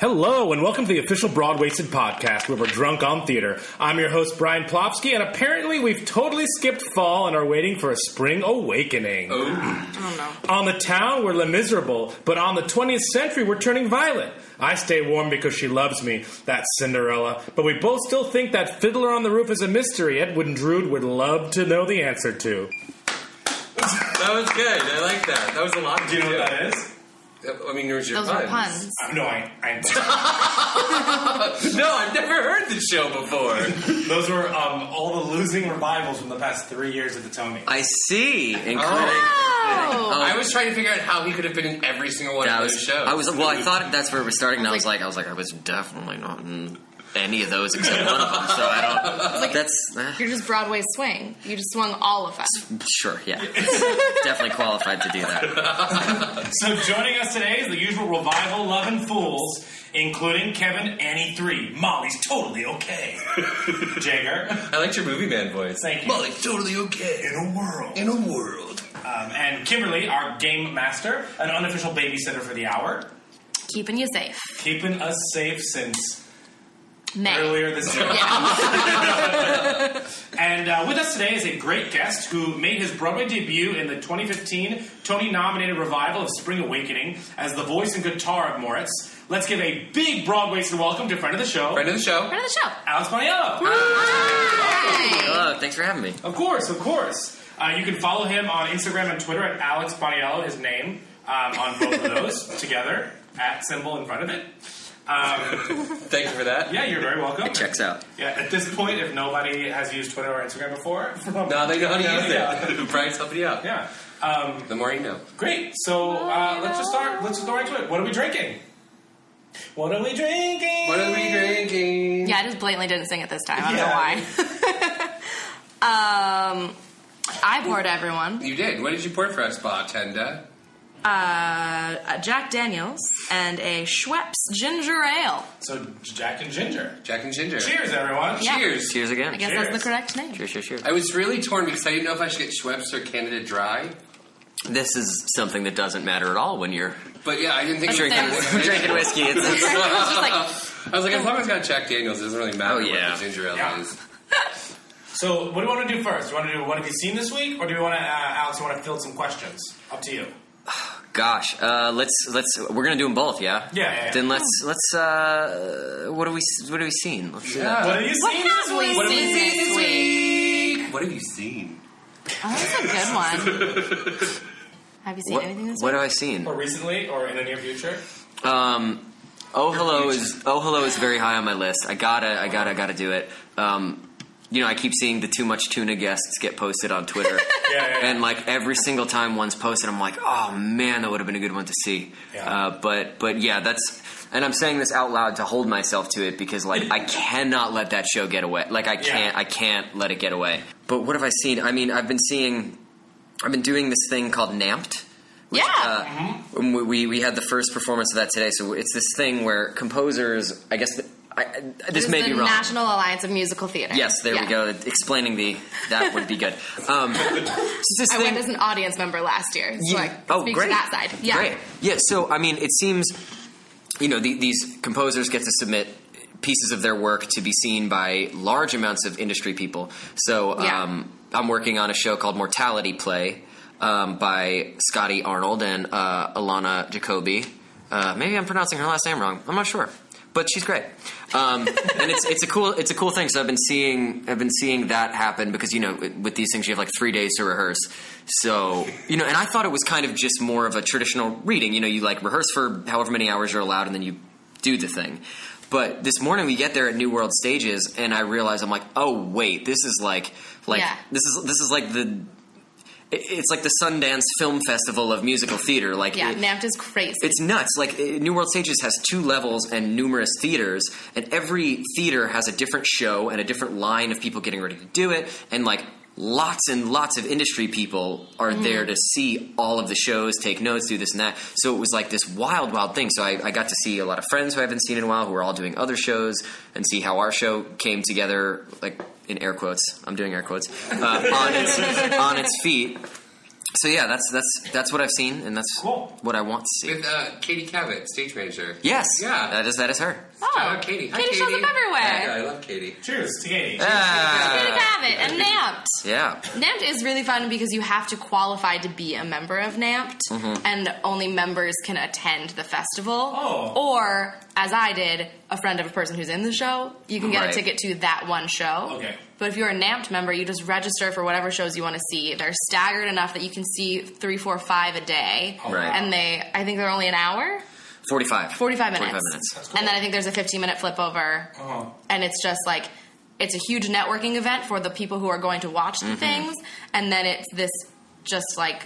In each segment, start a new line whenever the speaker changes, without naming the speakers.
Hello, and welcome to the official Broadwaysted podcast where we're drunk on theater. I'm your host, Brian Plofsky, and apparently we've totally skipped fall and are waiting for a spring awakening.
Oh, oh
On the town, we're Les Miserables, but on the 20th century, we're turning violet. I stay warm because she loves me, that Cinderella, but we both still think that Fiddler on the Roof is a mystery Edwin Drood would love to know the answer to.
That was good. I like that. That was a lot.
Do you know what that is?
I mean, there's your
Those were puns.
Uh, no, I, I
No, I've never heard the show before.
Those were um, all the losing revivals from the past three years of the Tony.
I see. Including.
Oh.
I was trying to figure out how he could have been in every single one
That
of
was,
those shows.
I was well. I thought that's where we're starting. And I was
like-
like, I was like, I was definitely not in any of those except one of them. So I don't. That's eh,
You're just Broadway swing. You just swung all of us.
sure. Yeah, definitely qualified to do that.
So joining us today is the usual revival love and fools, including Kevin, Annie three, Molly's totally okay, Jagger,
I liked your movie man voice.
Thank you.
Molly's totally okay
in a world,
in a world.
um, and Kimberly, our game master, an unofficial babysitter for the hour,
Keeping you safe.
keeping us safe since
May.
earlier this year.
Yeah.
And uh, with us today is a great guest who made his Broadway debut in the 2015 Tony-nominated revival of Spring Awakening as the voice and guitar of Moritz. Let's give a big Broadwayster welcome to friend of the show,
Friend of the show.
Friend of the show.
Alex Boniello.
Hi.
Hello. Thanks for having me.
Of course, of course. Uh, you can follow him on Instagram and Twitter at Alex Boniello, his name, um, on both of those together, at symbol in front of it. Um,
Thank you for that.
yeah, you're very welcome.
It checks out.
Yeah, at this point, if nobody has used Twitter or Instagram before,
no, they know how to use
yeah.
it. Brian's helping you out.
Yeah. Um,
The more you know.
great. So uh, let's just start. Let's just go right to it. What are we drinking? What are we drinking?
What are we drinking?
Yeah, I just blatantly didn't sing it this time. I don't
Yeah.
know why. um, I poured everyone
You did. What did you pour for us, bartender?
Uh, a Jack Daniels and a Schweppes ginger ale.
So Jack and Ginger.
Jack and Ginger.
Cheers, everyone.
Yeah.
Cheers.
Cheers again.
I guess
Cheers.
that's the correct name.
Cheers. Cheers. Cheers.
I was really torn because I didn't know if I should get Schweppes or Canada Dry.
This is something that doesn't matter at all when you're
But yeah, I didn't think
drinking drinking whiskey. It's,
It's
it's,
just like,
I was like, as long as it's got Jack Daniels, it doesn't really matter
Oh, yeah.
what the ginger ale
Yeah.
is.
So what do you want to do first? Do you want to do what have you seen this week, or do you want to, uh, Alex? You want to field some questions? Up to you.
Gosh. Uh, let's let's. We're gonna do them both. Yeah.
Yeah, yeah, yeah.
Then let's let's. Uh, what have we What have we seen? Let's do that.
What have you
what
seen
have
this
we
week?
What have we
seen
seen
this week?
What have you seen?
Oh, that's a good one. Have you seen
What,
anything this
what have I seen?
Or recently, or in the near future?
Um, oh hello is oh hello is very high on my list. I gotta I gotta I gotta do it. Um, you know I keep seeing the too much tuna guests get posted on Twitter,
Yeah, yeah, yeah.
and like every single time one's posted, I'm like, oh man, that would have been a good one to see. Uh, but but yeah, that's. And I'm saying this out loud to hold myself to it because, like, I cannot let that show get away. Like, I can't, I can't let it get away. But what have I seen? I mean, I've been seeing, I've been doing this thing called NAMT.
Yeah.
Uh, we, we we had the first performance of that today, so it's this thing where composers, I guess, th- I, this may be wrong.
National Alliance of Musical Theater.
yes, there
Yeah.
we go. Explaining the that would be good. Um, this
I
thing.
went as an audience member last year, so
Yeah.
I
oh,
speak
great.
to that side. Yeah.
Great. Yeah. So, I mean, it seems, you know, the, these composers get to submit pieces of their work to be seen by large amounts of industry people. So,
Yeah.
um, I'm working on a show called Mortality Play um, by Scotty Arnold and uh, Alana Jacoby. Uh, maybe I'm pronouncing her last name wrong. I'm not sure. But she's great, um, and it's it's a cool it's a cool thing. So I've been seeing I've been seeing that happen because you know with these things you have like three days to rehearse. So you know, and I thought it was kind of just more of a traditional reading. You know, you like rehearse for however many hours you're allowed, and then you do the thing. But this morning we get there at New World Stages, and I realize I'm like, oh wait, this is like like
Yeah.
this is this is like the it's like the Sundance Film Festival of musical theater. Like
Yeah,
it-
is crazy.
it's nuts. Like New World Stages has two levels and numerous theaters, and every theater has a different show and a different line of people getting ready to do it, and like lots and lots of industry people are there to see all of the shows, take notes, do this and that. So it was like this wild, wild thing. So I, I got to see a lot of friends who I haven't seen in a while who are all doing other shows, and see how our show came together, like in air quotes. I'm doing air quotes uh, on its on its feet. So yeah, that's that's that's what I've seen, and that's
Cool.
what I want to see.
With uh, Katie Cabot, stage manager.
Yes,
Yeah.
that is that is her.
Oh,
Shout out Katie. Hi,
Katie shows up everywhere.
Yeah, I love Katie.
Cheers to Katie.
Ah,
Katie Cabot and NAMT.
yeah,
NAMT is really fun because you have to qualify to be a member of NAMT,
Mm-hmm.
and only members can attend the festival.
Oh.
Or, as I did, a friend of a person who's in the show, you can get
Right.
a ticket to that one show.
Okay.
But if you're a NAMT member, you just register for whatever shows you want to see. They're staggered enough that you can see three, four, five a day.
Right.
And they, I think they're only an hour,
forty-five.
45 minutes.
45 minutes.
And then I think there's a 15 minute flip over
Uh-huh.
and it's just like it's a huge networking event for the people who are going to watch
Mm-hmm.
the things and then it's this just like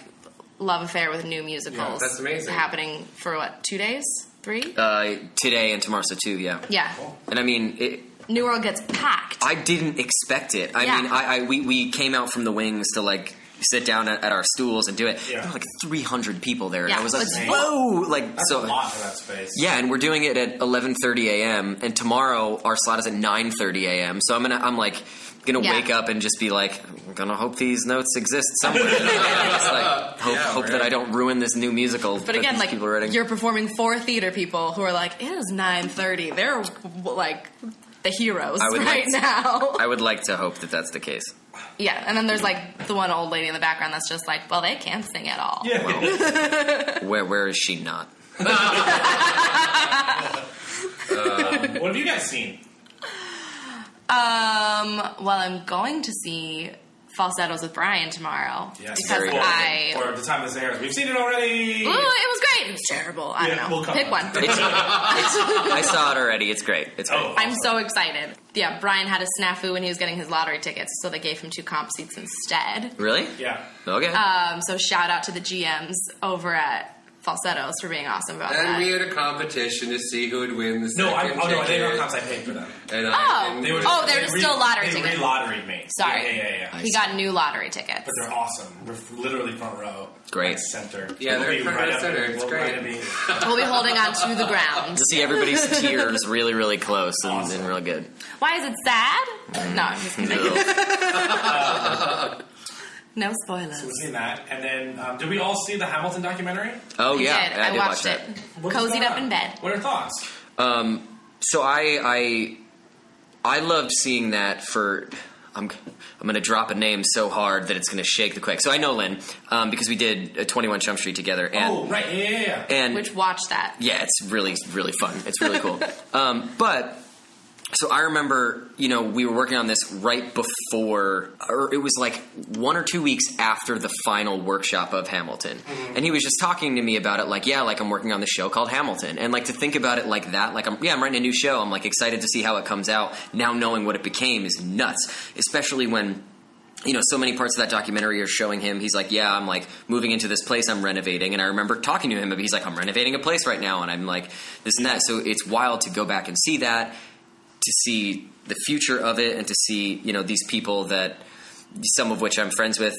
love affair with new musicals Yeah,
that's amazing.
happening for what two days three
Uh, today and tomorrow, so two, yeah.
yeah
And I mean, it,
new world gets packed
I didn't expect it. I
Yeah.
mean, I, I we, we came out from the wings to like sit down at, at our stools and do it.
Yeah.
There were like 300 people there.
Yeah,
and I was like,
it's
whoa! Like
That's
so.
a lot for that space.
Yeah, and we're doing it at 11:30 a.m. and tomorrow our slot is at 9:30 a.m. So I'm gonna I'm like gonna
Yeah.
wake up and just be like I'm gonna hope these notes exist somewhere. just like hope
Yeah,
hope that. I don't ruin this new musical.
but
that
again
these
like
people are writing.
you're performing for theater people who are like it is 9.30 they're like the heroes right
like to-
now
I would like to hope that that's the case.
yeah and then there's like the one old lady in the background that's just like well they can't sing at all
Yeah.
Where where is she not?
what have you guys seen?
Um, well, I'm going to see Falsettos with Brian tomorrow
Yes.
because
Very good.
I.
Or the time this airs. We've seen it already.
Ooh, it was great. It was terrible. I
Yeah,
don't know.
we'll come
Pick
on.
one.
It's, I saw it already. It's great. It's great.
Oh,
I'm so excited. Yeah, Brian had a snafu when he was getting his lottery tickets, so they gave him two comp seats instead.
Really?
Yeah.
Okay.
Um, so shout out to the GMs over at Falsettos for being awesome about
And
that.
we had a competition to see who would win the
No, I,
second
oh no, I didn't know
ticket.
comps. I paid for them.
And
Oh.
I, and
They were
Oh, they're
they
still lottery
they
tickets.
Re-lotteried me.
Sorry.
Yeah, yeah, yeah. yeah.
he got new lottery tickets.
But they're awesome. We're f- literally front row.
Great.
Center.
Yeah,
We'll
they're
be
front
right
row
up
center. It's
We'll
great.
right be-
We'll be holding on to the ground.
to see everybody's tears really, really close and,
Awesome.
and real good.
Why is it sad? No, I'm just kidding. No spoilers.
We've seen that. And then, um, did we all see the Hamilton documentary?
Oh
I
yeah,
did.
I,
I
did
watched
watch
it.
What's
Cozied up in bed.
What are your thoughts?
that. So I I I loved seeing that for. I'm I'm going to drop a name so hard that it's going to shake the quake. So I know Lin um, because we did a 21 Chump Street together, and
oh, right. Yeah, yeah, yeah.
and
Which watch that.
yeah, it's really really fun. It's really cool. um, but so I remember, you know, we were working on this right before, or it was like one or two weeks after the final workshop of Hamilton, mm-hmm. and he was just talking to me about it, like, yeah, like I'm working on this show called Hamilton, and like to think about it like that, like I'm, yeah, I'm writing a new show. I'm like excited to see how it comes out. Now knowing what it became is nuts, especially when you know, so many parts of that documentary are showing him. He's like, "Yeah, I'm like moving into this place I'm renovating," and I remember talking to him. But he's like, "I'm renovating a place right now," and I'm like, "This and that." So it's wild to go back and see that, to see the future of it, and to see you know these people that some of which I'm friends with,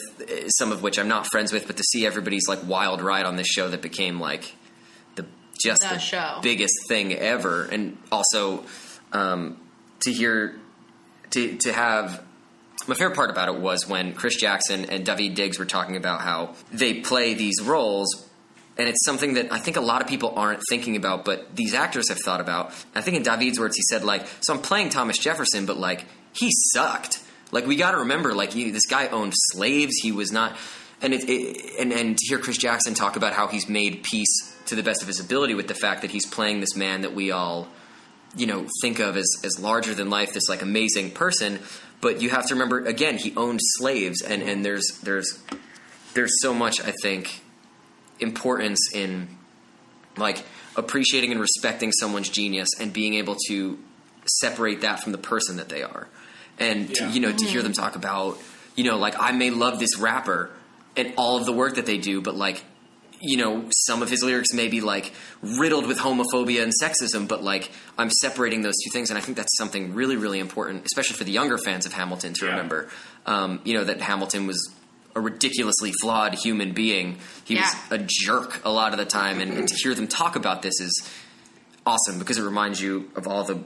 some of which I'm not friends with, but to see everybody's like wild ride on this show that became like the just
The
the,
show.
biggest thing ever, and also um, to hear to to have my favorite part about it was when Chris Jackson and Daveed Diggs were talking about how they play these roles. And it's something that I think a lot of people aren't thinking about, but these actors have thought about. I think in David's words, he said, like, so I'm playing Thomas Jefferson, but like, he sucked. Like, we got to remember, like, he, this guy owned slaves. He was not, and it, it, and and to hear Chris Jackson talk about how he's made peace to the best of his ability with the fact that he's playing this man that we all you know think of as as larger than life this like amazing person but you have to remember again he owned slaves and and there's there's there's so much i think importance in like appreciating and respecting someone's genius and being able to separate that from the person that they are and to, you know to hear them talk about you know like i may love this rapper and all of the work that they do but like you know, some of his lyrics may be like riddled with homophobia and sexism, but like I'm separating those two things, and I think that's something really, really important, especially for the younger fans of Hamilton to
Yeah.
remember. Um, you know that Hamilton was a ridiculously flawed human being. He
Yeah.
was a jerk a lot of the time, and, and to hear them talk about this is awesome because it reminds you of all the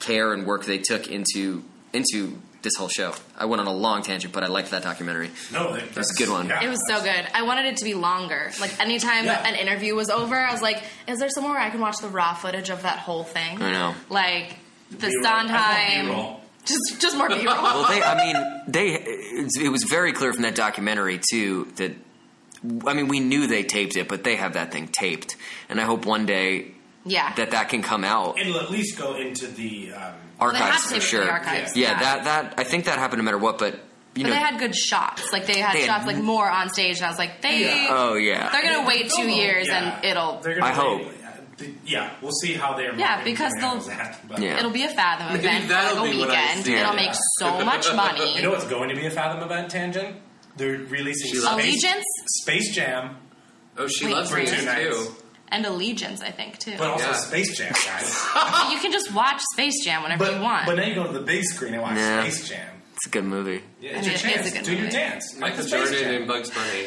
care and work they took into into this whole show. I went on a long tangent, but I liked that documentary.
No,
That's a good one.
It was so good. I wanted it to be longer. Like anytime
Yeah.
an interview was over, I was like, "Is there somewhere I can watch the raw footage of that whole thing?"
I know.
Like the
B-roll.
Sondheim,
B-roll.
Just just more B-roll.
Well, they, I mean, they. It it was very clear from that documentary too that. I mean, we knew they taped it, but they have that thing taped, and I hope one day
yeah,
that that can come out.
It'll at least go into the. Um,
they have
Archives
to
for
tape it for
sure.
the archives,
Yeah,
yeah.
that that I think that happened no matter what, but you
but
know.
they had good shots. Like they had
They had-
shots like more on stage, and I was like, they
Yeah.
oh yeah.
they're gonna wait two
They'll-
years
yeah.
and it'll
They're gonna
I hope.
Wait. Yeah, we'll see how they're.
Yeah, because they'll-
handles at, but-
Yeah.
it'll be a Fathom
Maybe
event for
that'll
like a
be what
weekend. It'll
Yeah.
make so much money.
You know what's going to be a Fathom event, Tangent? They're releasing
She
Space,
loves-
Allegiance
Space Jam,
Oh, she
Wait,
loves
for
me
two
too.
and Allegiance, I think too.
but also
Yeah.
Space Jam, guys.
you can just watch Space Jam whenever
but,
you want.
but now you go to the big screen and watch
Yeah.
Space Jam.
It's a good movie.
Yeah,
I
it's
mean,
your
it is
chance.
a good
Do your dance. Like
Michael
the
Jordan and Bugs Bunny.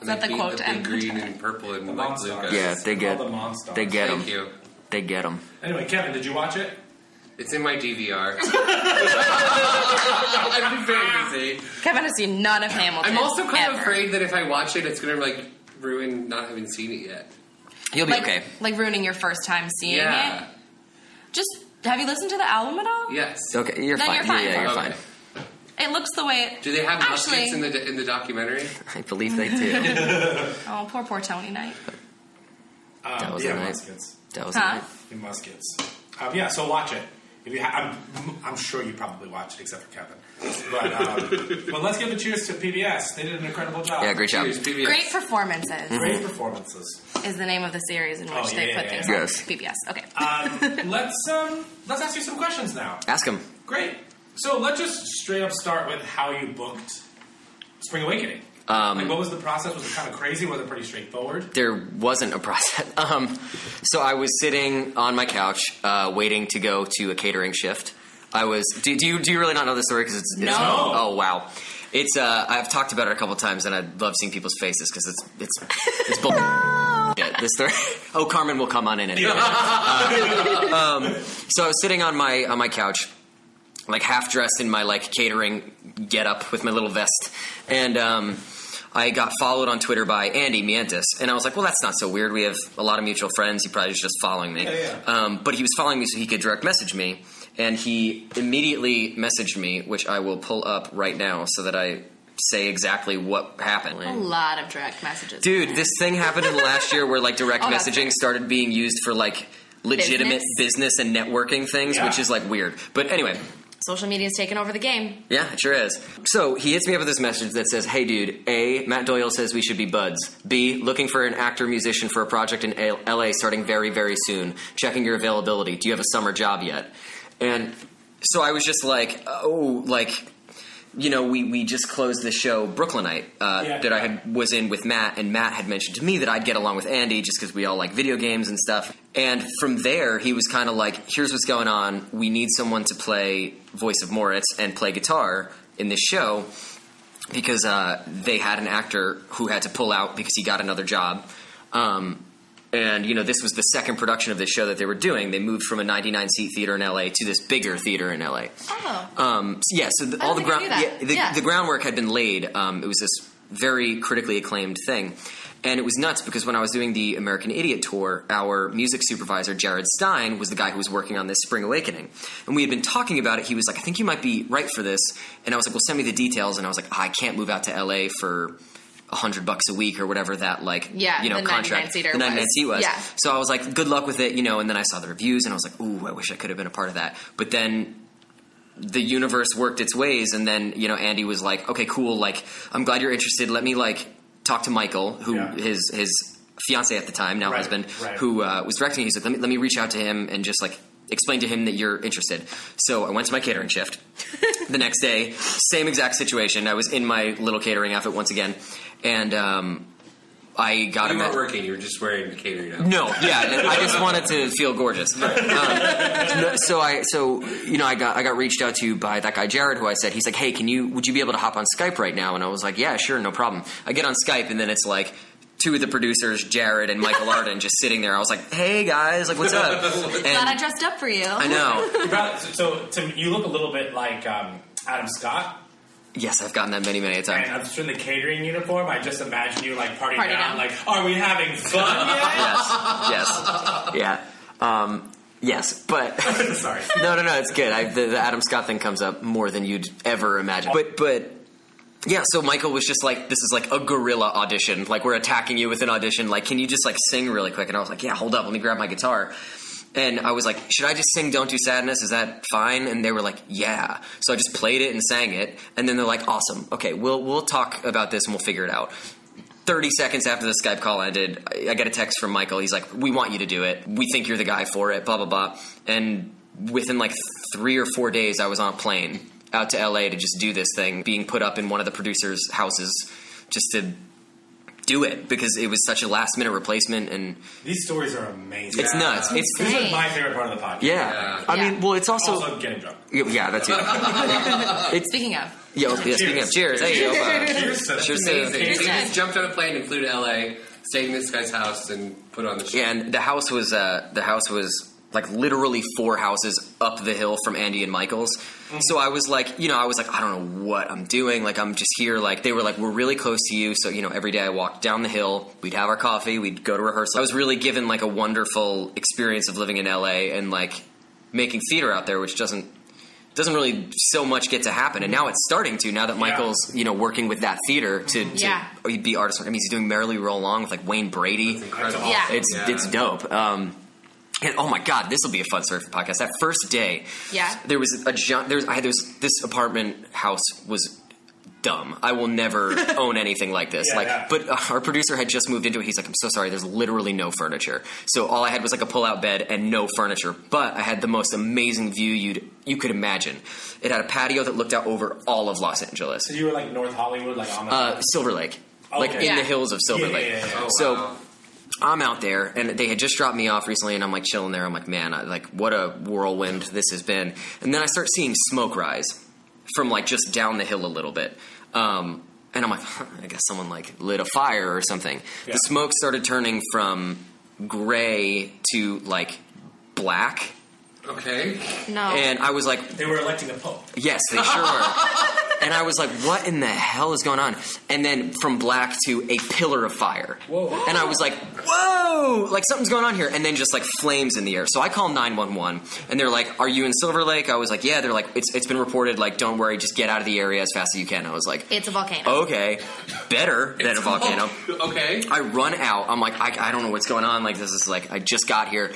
And
that the quote
the big green and purple and
The
like
Monstars.
Luca.
Yeah, they
All
get
the Monstars.
they get
Thank
them.
you.
They get them.
Anyway, Kevin, did you watch it?
It's in my DVR. I've been very busy.
Kevin has seen none of Hamilton.
I'm also kind of
ever.
afraid that if I watch it, it's gonna like ruin not having seen it yet.
You'll be
like,
okay.
like ruining your first time seeing
Yeah.
it. Just have you listened to the album at all?
Yes.
Okay, you're
No,
fine.
you're fine.
Yeah, yeah, you're
Okay.
fine.
It looks the way it.
Do they have
Actually-
muskets in the in the documentary?
I believe they do.
Oh, poor poor Tony Knight.
Um,
That was
yeah,
a night.
muskets.
That was
Huh?
it.
The muskets. Um, yeah, so watch it. If you ha- I'm, I'm sure you probably watched it, except for Kevin. But, um, but let's give a cheers to PBS. They did an incredible job.
Yeah, great job.
Cheers, PBS.
Great performances
Great performances.
is the name of the series in which
Oh, yeah,
they
yeah,
put
yeah,
things
yeah.
on
Yes.
PBS. Okay.
Um, let's um, let's ask you some questions now.
Ask him.
Great. So let's just straight up start with how you booked Spring Awakening.
Um,
like, what was the process? Was it kind of crazy? Was it pretty straightforward?
there wasn't a process. Um, so I was sitting on my couch, uh, waiting to go to a catering shift. I was. Do, do you do you really not know the story? Because it's, it's
No.
Oh wow. It's. Uh, I've talked about it a couple times, and I love seeing people's faces because it's it's it's bull. Yeah, this story. Oh, Carmen will come on in it. Uh, um, so I was sitting on my on my couch, like half dressed in my like catering get up with my little vest, and um, I got followed on Twitter by Andy Mientus, and I was like, well, that's not so weird. We have a lot of mutual friends. He probably was just following me.
Yeah,
Um, but he was following me so he could direct message me, and he immediately messaged me, which I will pull up right now so that I say exactly what happened.
A lot of direct messages.
Dude, this thing happened in the last year where like direct
Oh,
messaging started being used for like legitimate
Business?
business, and networking things,
Yeah.
which is like weird. But anyway,
Social media media's taken over the game.
yeah, it sure is. So he hits me up with this message that says, "Hey, dude. A. Matt Doyle says we should be buds. B. Looking for an actor musician for a project in A- L.A. starting very very soon. Checking your availability. Do you have a summer job yet?" And so I was just like, "Oh, like." You know, we, we just closed the show Brooklynite uh,
Yeah.
that I had was in with Matt, and Matt had mentioned to me that I'd get along with Andy just because we all like video games and stuff. And from there, he was kind of like, "Here's what's going on. We need someone to play voice of Moritz and play guitar in this show because uh, they had an actor who had to pull out because he got another job. Um, and you know, this was the second production of this show that they were doing. They moved from a 99 seat theater in LA to this bigger theater in LA.
Oh.
Um, so yeah, so the, all the ground, yeah, the,
Yeah.
the groundwork had been laid. Um, it was this very critically acclaimed thing, and it was nuts because when I was doing the American Idiot tour, our music supervisor Jared Stein was the guy who was working on this Spring Awakening, and we had been talking about it. He was like, "I think you might be right for this," and I was like, "Well, send me the details." And I was like, "I can't move out to LA for." A hundred bucks a week or whatever that like
Yeah,
you know
the
contract
seater
the 99
was.
seat was
Yeah.
so I was like good luck with it you know and then I saw the reviews and I was like ooh I wish I could have been a part of that but then the universe worked its ways and then you know andy was like okay cool like i'm glad you're interested let me like talk to michael who
Yeah.
his his fiance at the time now
Right,
husband
right.
who uh, was directing he's like let me, let me reach out to him and just like explain to him that you're interested so i went to my catering shift the next day same exact situation i was in my little catering outfit once again and um, i got
You
him
weren't
at-
working. You were just wearing the catering outfit.
no, yeah, I just wanted to feel gorgeous. Um, so I, so you know, I got I got reached out to by that guy Jared, who I said he's like, hey, can you would you be able to hop on Skype right now? And I was like, yeah, sure, no problem. I get on Skype, and then it's like. Two of the producers, Jared and Michael Arden, just sitting there. I was like, "Hey guys, like, what's up?"
Glad I
And
dressed up for you.
I know.
You so, so to, you look a little bit like um, Adam Scott.
Yes, I've gotten that many, many a
And. I'm just in the catering uniform. I just imagine you like partying
Party
down,
down.
like, are we having fun yet?
Yes, yes, yeah, um, yes. But
Sorry.
no, no, no, it's good. I, the, the Adam Scott thing comes up more than you'd ever imagine. But, but. Yeah, so Michael was just like, "This is like a guerrilla audition. Like we're attacking you with an audition. Like, can you just like sing really quick?" And I was like, "Yeah, hold up, let me grab my guitar." And I was like, "Should I just sing Don't Do Sadness? Is that fine?" And they were like, "Yeah." So I just played it and sang it. And then they're like, "Awesome. Okay, we'll we'll talk about this and we'll figure it out." 30 seconds after the Skype call ended, I I get a text from Michael. He's like, We want you to do it. We think you're the guy for it, blah, blah, blah. And within like three or four days, I was on a plane out to LA to just do this thing, being put up in one of the producers' houses just to do it because it was such a last minute replacement. And
These stories are amazing.
it's nuts. It's,
This is
Insane.
my favorite part of the podcast.
yeah.
Yeah.
I
Yeah.
mean, well, it's also.
Also, getting drunk.
yeah, that's it.
it's, Speaking of,
Yo, yeah, speaking of, cheers. Hey, yo, uh,
Cheers to
cheers
Amazing.
Here's
So you just jumped on a plane and flew to LA, stayed in this guy's house, and put on the show.
Yeah, and the house was uh, the house was like literally four houses up the hill from Andy and Michael's. So I was like, you know, I was like, I don't know what I'm doing. Like I'm just here. Like they were like, we're really close to you. So you know, every day I walked down the hill. We'd have our coffee. We'd go to rehearsal. I was really given like a wonderful experience of living in LA and like making theater out there, which doesn't doesn't really so much get to happen. And now it's starting to. Now that Michael's you know working with that theater to, to
Yeah.
be artist. I mean, he's doing Merrily Roll Along with like Wayne Brady.
Yeah.
It's
Yeah.
it's dope. Um, and oh my god, this will be a fun surfing podcast. That first day,
Yeah.
there was a giant. There was I had this this apartment house was dumb. I will never own anything like this.
Yeah,
like,
yeah.
but uh, our producer had just moved into it. He's like, I'm so sorry. There's literally no furniture. So all I had was like a pull out bed and no furniture. But I had the most amazing view you'd you could imagine. It had a patio that looked out over all of Los Angeles.
So you were like North Hollywood, like on the.
Uh, Silver Lake. Like
Okay.
in the hills of Silver
Yeah,
Lake.
yeah, yeah, yeah.
Oh,
So
wow.
I'm out there, and they had just dropped me off recently, and I'm like chilling there. I'm like, man, I, like what a whirlwind this has been. And then I start seeing smoke rise from like just down the hill a little bit. Um, and I'm like, huh, I guess someone like lit a fire or something.
Yeah.
The smoke started turning from gray to like black,
Okay.
no.
and I was like,
they were electing a pope.
Yes, they sure are. and I was like, what in the hell is going on? And then from black to a pillar of fire.
Whoa.
And I was like, whoa, like something's going on here. And then just like flames in the air. So I call 911 and they're like, are you in Silver Lake? I was like, yeah. They're like, it's, it's been reported. Like, don't worry, just get out of the area as fast as you can. I was like,
it's a volcano.
okay, better than a volcano.
Okay.
I run out. I'm like, I, I don't know what's going on. Like, this is like, I just got here.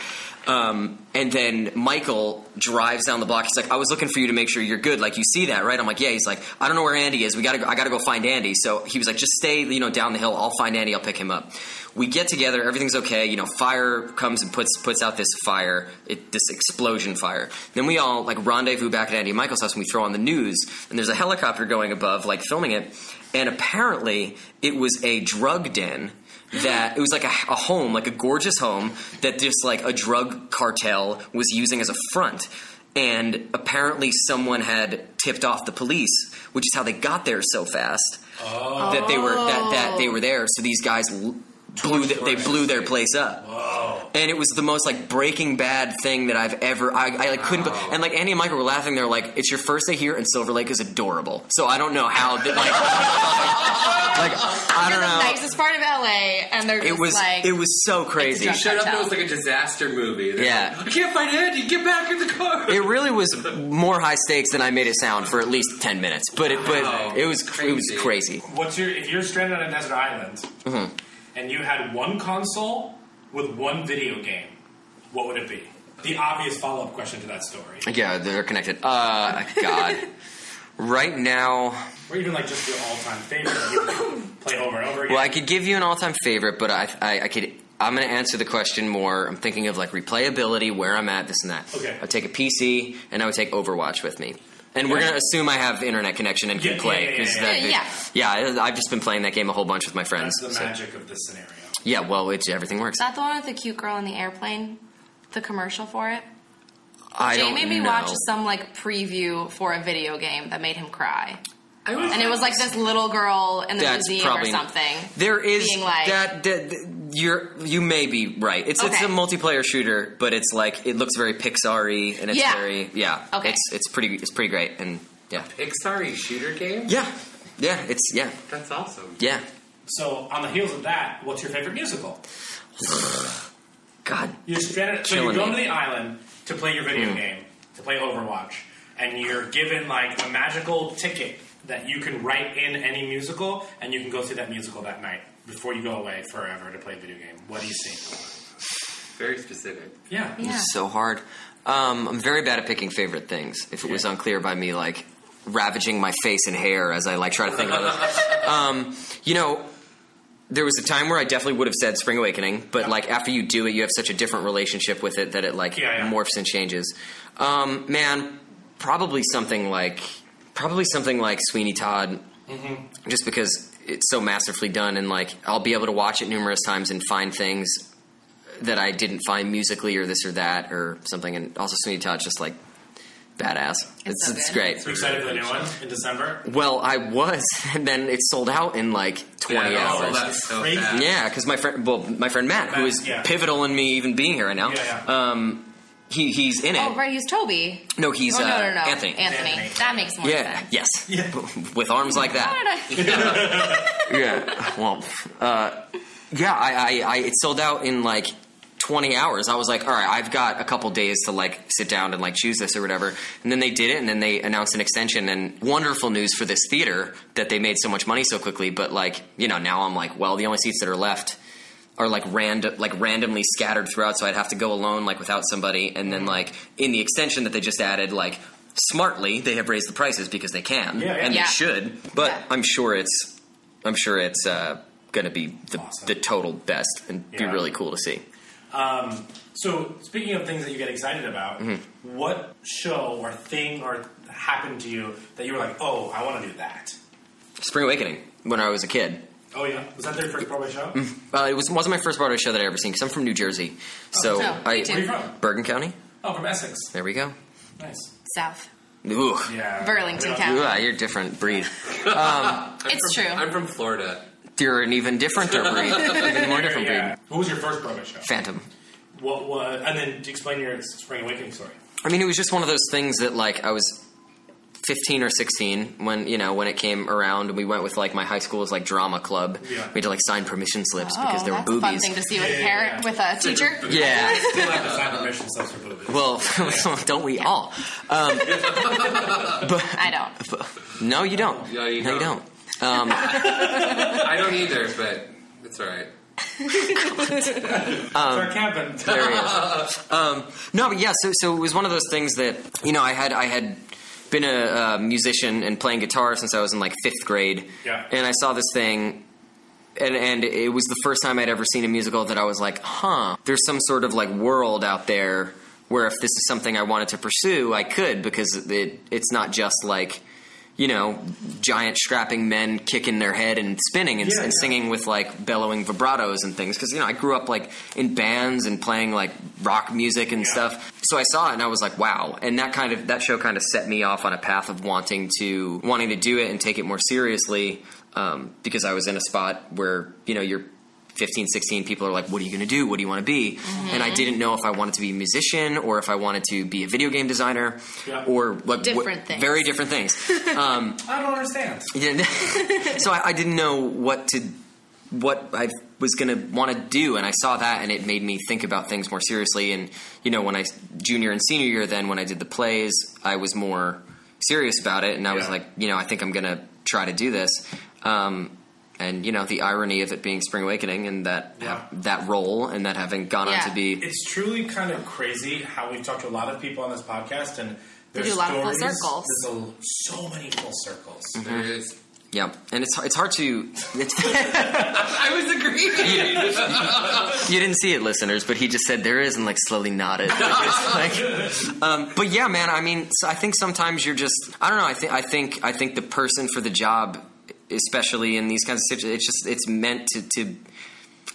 Um, and then Michael drives down the block. He's like, I was looking for you to make sure you're good. Like, you see that, right? I'm like, yeah. He's like, I don't know where Andy is. We gotta, go, I gotta go find Andy. So he was like, just stay, you know, down the hill. I'll find Andy. I'll pick him up. We get together. Everything's okay. You know, fire comes and puts puts out this fire, it, this explosion fire. Then we all like rendezvous back at Andy and Michael's house, and we throw on the news. And there's a helicopter going above, like filming it. And apparently, it was a drug den that it was like a, a home, like a gorgeous home that just like a drug cartel was using as a front. And apparently, someone had tipped off the police, which is how they got there so fast that they were that, that they were there. So these guys blew the, they blew their place up. And it was the most like Breaking Bad thing that I've ever. I, I like couldn't.
Wow.
And like Andy and Michael were laughing. They're like, "It's your first day here, and Silver Lake is adorable." So I don't know how. That, like, like I
You're
don't
the
know.
nicest part of LA, and they're just
It was
like,
it was so crazy.
drug
Shut up!
cartel.
It was like a disaster movie. They're
Yeah.
like, I can't find Andy. Get back in the car.
It really was more high stakes than I made it sound for at least ten minutes. But it
Wow.
but it was it was
Crazy.
crazy.
What's your if you're stranded on a desert island
Mm-hmm.
And you had one console with one video game, what would it be? The obvious follow up question to that story,
Yeah, they're connected. Uh, God. right now,
or even like just your all time favorite you play over and over again.
well, I could give you an all-time favorite, but I I, I could. I'm going to answer the question more. I'm thinking of like replayability, where I'm at, this and that.
Okay.
I'd take a PC and I would take Overwatch with me. And we're going to assume I have internet connection and can
Yeah,
play
yeah, yeah,
because
yeah,
yeah.
yeah, yeah, I've just been playing that game a whole bunch with my friends.
That's the
so-
magic of this scenario.
yeah, well, it's everything works.
is that the one with the cute girl in the airplane? The commercial for it.
I
Jay
don't
made me
know.
watch some like preview for a video game that made him cry,
I was,
and it was like this little girl in the
That's
museum
probably-
or something.
There is
being like-
that, that, that- you're you may be right. It's it's
Okay.
a multiplayer shooter, but it's like it looks very Pixar-y and it's
Yeah.
very yeah.
Okay.
It's it's pretty it's pretty great and Yeah.
Pixar shooter game?
Yeah. Yeah. It's yeah.
That's awesome.
Yeah.
So on the heels of that, what's your favorite musical?
God.
You're stranded. So you're
Killing
going
me.
to the island to play your video
Mm.
game, to play Overwatch, and you're given like a magical ticket that you can write in any musical, and you can go see that musical that night before you go away forever to play a video game. What do you see?
Very specific.
Yeah.
Yeah.
so hard. Um, I'm very bad at picking favorite things. If it was unclear by me, like ravaging my face and hair as I like try to think about it. Um, you know, there was a time where I definitely would have said Spring Awakening, but like after you do it, you have such a different relationship with it that it like
Yeah, yeah.
morphs and changes. Um, man, probably something like probably something like Sweeney Todd,
Mm-hmm.
just because it's so masterfully done, and like I'll be able to watch it numerous times and find things that I didn't find musically or this or that or something. And also Sweeney Todd's just like badass. It's,
so
it's great.
You excited for the new one in December?
Well, I was, and then it sold out in like 20
Yeah,
hours.
oh, that's so
Crazy.
Yeah, because my friend, well, my friend Matt, who
Matt,
is
yeah.
pivotal in me even being here right now,
Yeah, yeah.
um, he he's in it.
Oh, right, he's Toby.
No, he's
oh, no,
uh,
no, no,
Anthony.
Anthony.
Anthony.
That makes more
Yeah.
sense.
Yes.
Yeah.
With arms like that. yeah. Well, uh, yeah. I, I, I it sold out in like 20 hours. I was like, all right, I've got a couple days to like sit down and like choose this or whatever. And then they did it, and then they announced an extension. And wonderful news for this theater that they made so much money so quickly. But like, you know, now I'm like, well, the only seats that are left are like random like randomly scattered throughout so i'd have to go alone like without somebody and then like in the extension that they just added like smartly they have raised the prices because they can
Yeah, yeah.
and
Yeah.
they should but
Yeah.
i'm sure it's i'm sure it's uh, gonna be the,
Awesome.
the total best and be really cool to see
Um, so speaking of things that you get excited about,
Mm-hmm.
what show or thing or happened to you that you were like, oh, I want to do that?
spring awakening when i was a kid
Oh yeah, was that their first Broadway show?
uh, it was, wasn't my first broadway show that i ever seen because i'm from new jersey so
Oh,
i
too.
Where are you from?
bergen county
Oh, from Essex.
there we go
Nice.
South.
Ooh.
Yeah.
Burlington
Yeah.
County.
Ooh, you're different breed.
I'm
It's
from,
true.
I'm from Florida.
You're an even differenter breed. even more different
Yeah.
breed.
What was your first Broadway show?
Phantom.
What, what, and then to explain your Spring Awakening story.
I mean, it was just one of those things that, like, I was 15 or 16 when, you know, when it came around and we went with, like, my high school's, like, drama club.
Yeah.
We had to, like, sign permission slips
Oh,
because there were
that's a fun thing to see with
Yeah,
a
yeah,
parent,
yeah.
with a teacher.
Yeah.
Still have to sign permission slips for boobies.
well, don't we all? Um,
I don't.
no, you don't.
No, you
no,
don't.
don't. Um,
I don't either, but it's all right.
Start camping.
There he is. Um, no, but yeah. So, so it was one of those things that you know I had I had been a, uh musician and playing guitar since I was in like fifth grade.
Yeah.
And I saw this thing. And, and it was the first time I'd ever seen a musical that I was like, huh, there's some sort of like world out there where if this is something I wanted to pursue, I could because it, it's not just like, you know, giant strapping men kicking their head and spinning and,
Yeah,
and
yeah.
singing with like bellowing vibratos and things. Because you know, I grew up like in bands and playing like rock music and
Yeah.
stuff. So I saw it and I was like, wow. And that kind of that show kind of set me off on a path of wanting to wanting to do it and take it more seriously. Um, because I was in a spot where you know you're 15, 16 people are like, what are you going to do? What do you want to be? And I didn't know if I wanted to be a musician or if I wanted to be a video game designer
Yeah.
or like
Different
wh-
things.
very different things. Um,
I don't understand.
yeah, so I, I didn't know what to what I was going to want to do, and I saw that, and it made me think about things more seriously. And you know, when I junior and senior year, then when I did the plays, I was more serious about it, and I was like, you know, I think I'm going to try to do this. Um, and you know, the irony of it being Spring Awakening and that
Yeah.
that role, and that having gone on to be
It's truly kind of crazy how we've talked to a lot of people on this podcast, and there's
do a lot of full circles.
There's a, so many full circles.
There is.
yeah, and it's it's hard to. It's,
I was agreeing.
You didn't see it, listeners, but he just said there is and like slowly nodded. Like- um, but yeah, man. I mean, so I think sometimes you're just I don't know. I think I think I think the person for the job, especially in these kinds of situations, it's just it's meant to. to